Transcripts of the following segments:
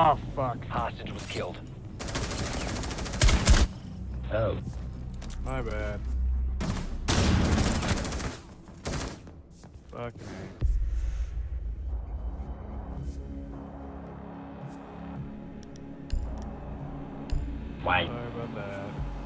Oh, fuck. Hostage was killed. Oh. My bad. Fuck me. Why? Sorry about that.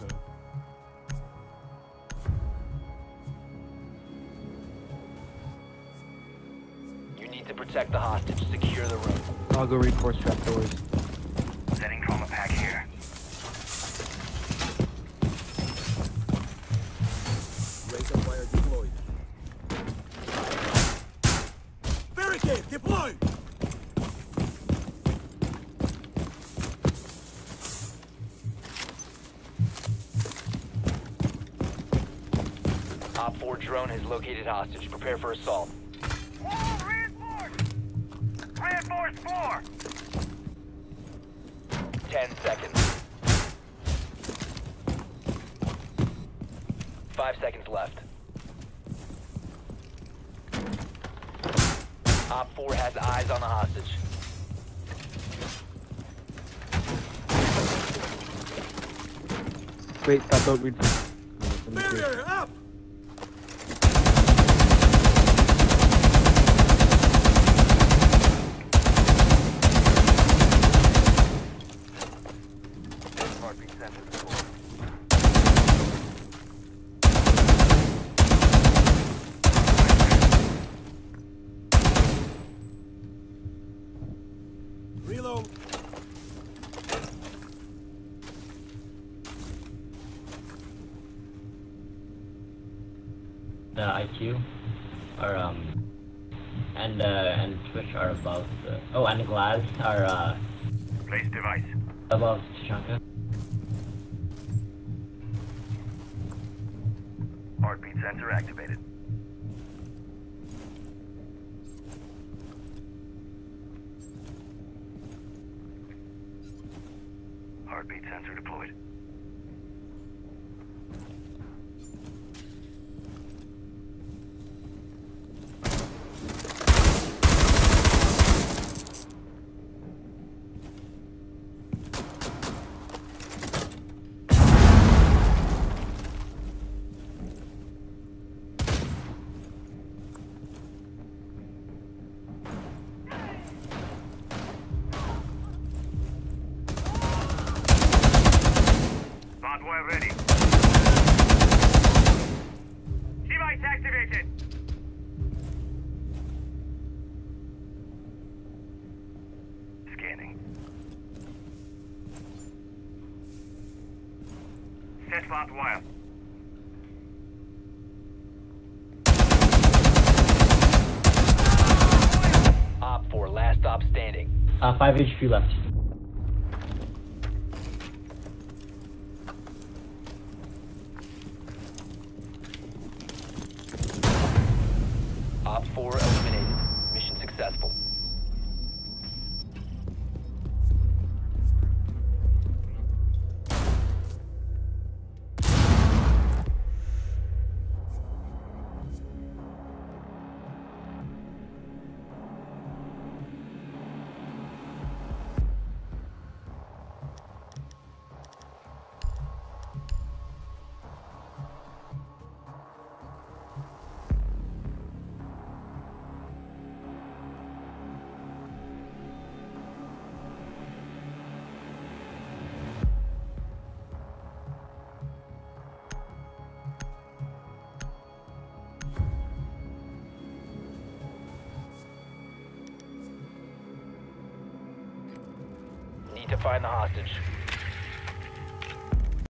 No guarantees. You need to protect the hostage. Secure the room. I'll go reinforce trapdoors. Setting trauma pack here. Razor wire deployed. Barricade deployed! Op 4 drone has located hostage. Prepare for assault. Wall reinforced! Reinforce four! 10 seconds. 5 seconds left. Op 4 has eyes on the hostage. Wait, stop, don't read. Barrier up! Reload. The IQ are um and uh and Twitch are above the oh and the glass are uh Place device. above Tachanka. Heartbeat sensor activated. Heartbeat sensor deployed. Bondwire ready. Device activated. Scanning. Set barbed wire. Op 4, last stop standing. Uh five HP left. Op to find the hostage.